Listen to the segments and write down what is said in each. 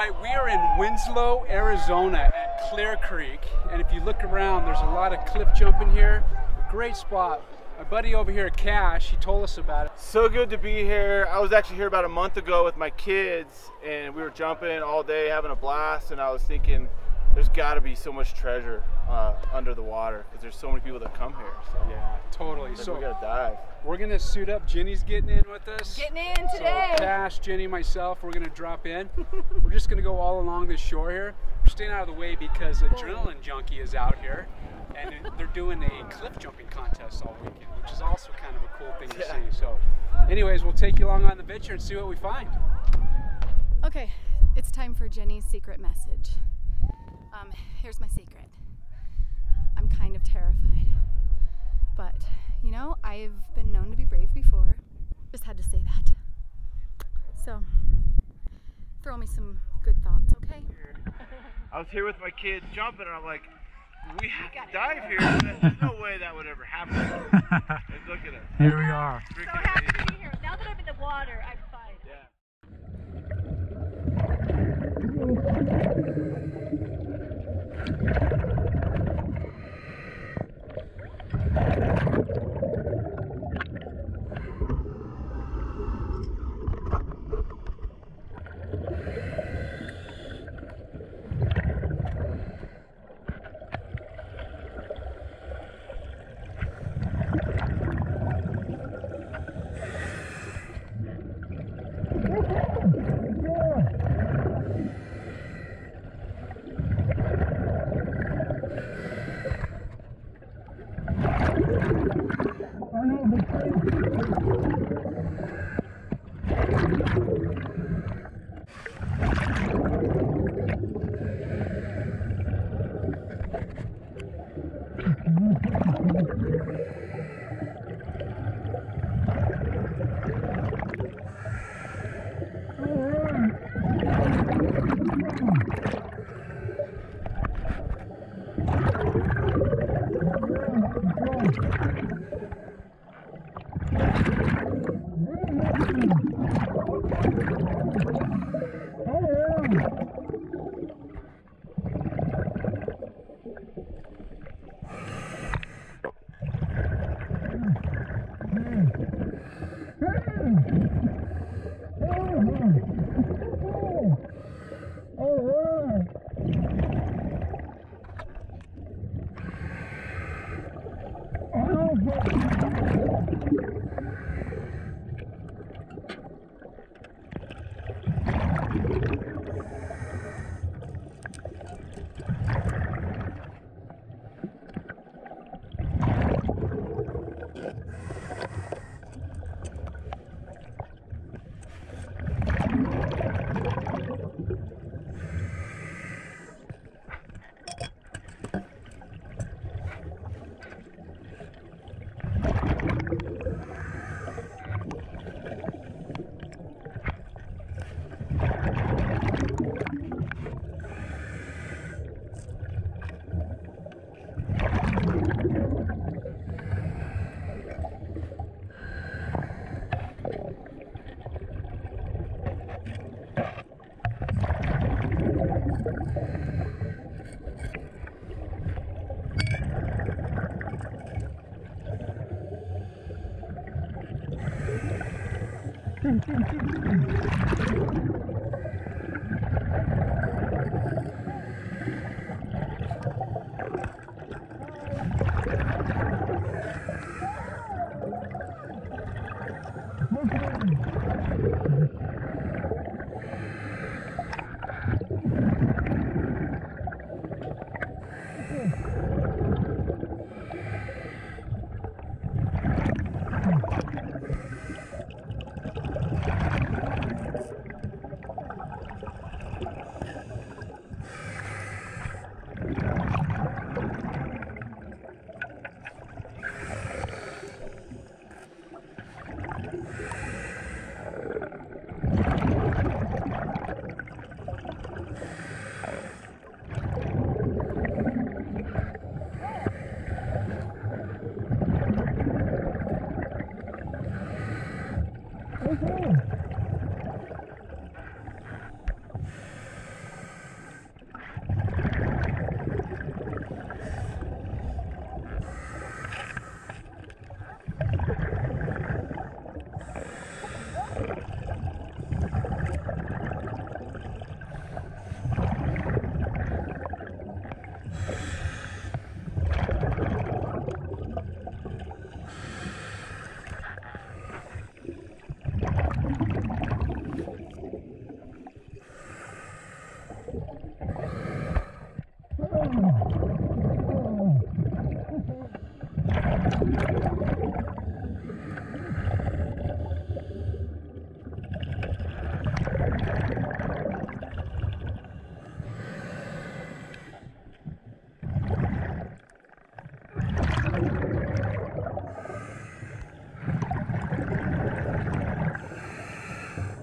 right, we are in Winslow, Arizona at Clear Creek. And if you look around, there's a lot of cliff jumping here. Great spot. My buddy over here, at Cash, he told us about it. So good to be here. I was actually here about a month ago with my kids, and we were jumping all day, having a blast. And I was thinking, there's got to be so much treasure uh, under the water because there's so many people that come here. So Yeah, totally. so So we gotta dive. we're gonna suit up. Jenny's getting in with us. Getting in today. So Cash, Jenny, myself, we're gonna drop in. we're just gonna go all along this shore here. We're staying out of the way because Adrenaline Junkie is out here, and they're doing a cliff jumping contest all weekend, which is also kind of a cool thing to Yeah. see. So, anyways, we'll take you along on the venture and see what we find. Okay, it's time for Jenny's secret message. Um, here's my secret. I'm kind of terrified. But, you know, I've been known to be brave before. Just had to say that. So, throw me some good thoughts, okay? I was here with my kids jumping, and I'm like, we have to dive here. There's no way that would ever happen. and look at us. Here we are. So happy to be here. Now that I'm in the water, I'm fine. Yeah. きれいきれい。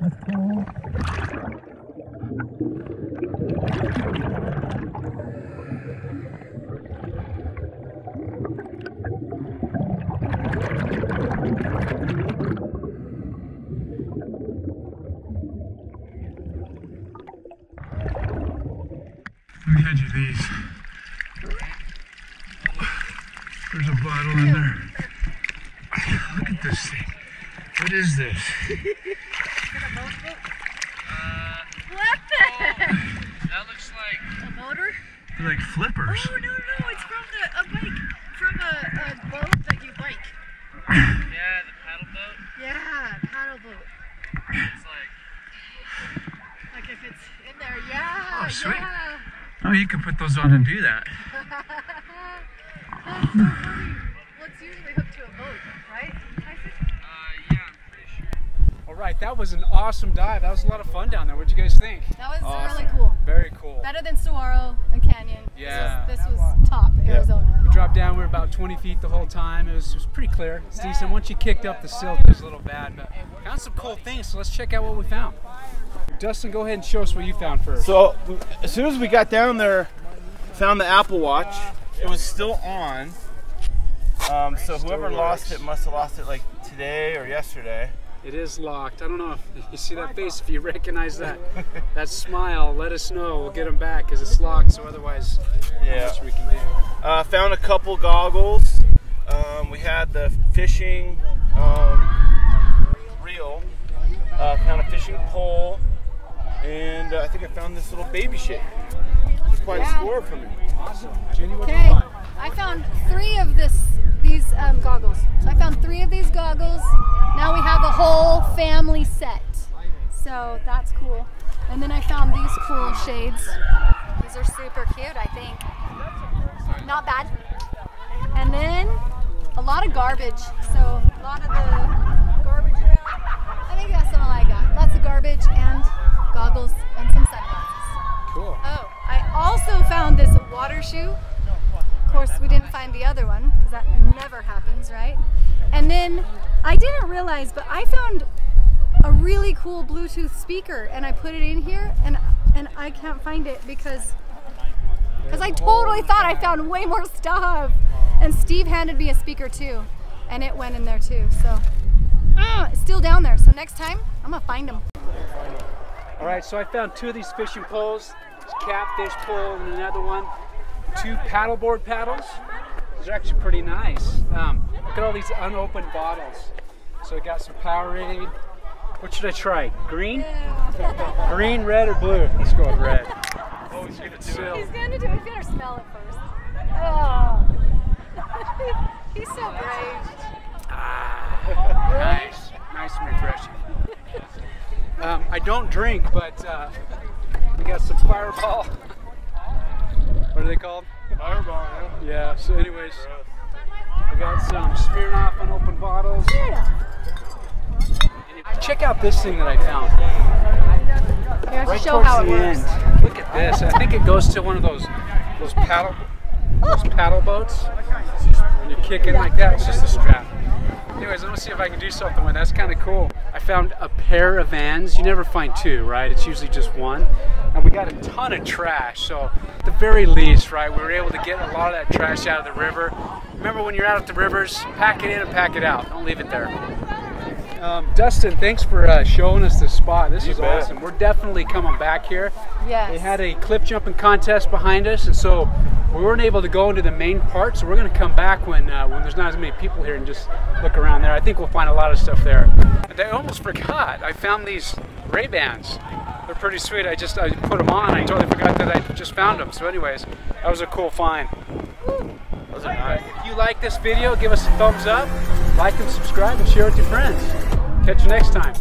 Let's go. There's a bottle in there. Look at this thing. What is this? What the? Oh, that looks like A motor? they're like flippers. Oh, no, no, no. it's from the, a bike. From a, a boat that you bike. Yeah, the paddle boat. Yeah, paddle boat. It's like Like if it's in there, yeah. Oh, sweet. Yeah. Oh, you can put those on and do that. That's so funny. Well, it's usually hooked to a boat, right? Tyson? Uh, yeah, I'm pretty sure. All right, that was an awesome dive. That was a lot of fun down there. What'd you guys think? That was Awesome. really cool. Very cool. Better than Saguaro and Canyon. Yeah. This was, this was top Arizona. We dropped down. We were about 20 feet the whole time. It was, it was pretty clear. It's decent. Once you kicked up the silt, it was a little bad, but found some cool things. So let's check out what we found. Dustin, go ahead and show us what you found first. So as soon as we got down there, found the Apple Watch. It was still on. Um, so whoever lost it must have lost it like today or yesterday. It is locked. I don't know if you see that face. If you recognize that, that smile, let us know. We'll get them back because it's locked. So otherwise, Yeah. much we can do. Uh, found a couple goggles. Um, we had the fishing um, reel. Uh, found a fishing pole, and uh, I think I found this little baby shake. It's quite a score for me. Awesome. Okay, I found three of this these um, goggles. So I found three of these goggles. Now we have a whole family set. So that's cool. And then I found these cool shades. These are super cute, I think. Not bad. And then a lot of garbage. So a lot of the garbage around. I think that's all I got. Lots of garbage and goggles and some sunglasses. Cool. Oh, I also found this water shoe. Of course, we didn't find the other one because that never happens, right? And then I didn't realize, but I found a really cool Bluetooth speaker, and I put it in here, and and I can't find it because because I totally thought I found way more stuff. And Steve handed me a speaker too, and it went in there too. So ah, it's still down there. So next time I'm gonna find them. All right, so I found two of these fishing poles. This catfish pole and another one. Two paddleboard paddles. These are actually pretty nice. Um, look at all these unopened bottles. So I got some Powerade. What should I try? Green? Green, red, or blue? Let's go with red. He's gonna do it. He's gonna smell it first. Oh. He's so brave. Nice, nice and refreshing. Um, I don't drink, but uh, we got some Fireball. What are they called? Fireball, Yeah. So, anyways, I got some Smirnoff open bottles. Check out this thing that I found. Here's Right to show towards how it the works. end. Look at this. I think it goes to one of those those paddle those paddle boats. When you kick in like that, it's just a strap. Anyways, I'm gonna see if I can do something with that. That's kind of cool. I found a pair of vans. You never find two, right? It's usually just one. And we got a ton of trash. So at the very least, right, we were able to get a lot of that trash out of the river. Remember when you're out at the rivers, pack it in and pack it out. Don't leave it there. Um, Dustin, thanks for uh, showing us this spot. This You is bet. awesome. We're definitely coming back here. Yes. They had a cliff jumping contest behind us, and so we weren't able to go into the main part. So we're going to come back when uh, when there's not as many people here and just look around there. I think we'll find a lot of stuff there. I almost forgot. I found these Ray Bans. They're pretty sweet. I just I put them on. I totally forgot that I just found them. So, anyways, that was a cool find. Nice. If you like this video, give us a thumbs up, like and subscribe, and share with your friends. Catch you next time.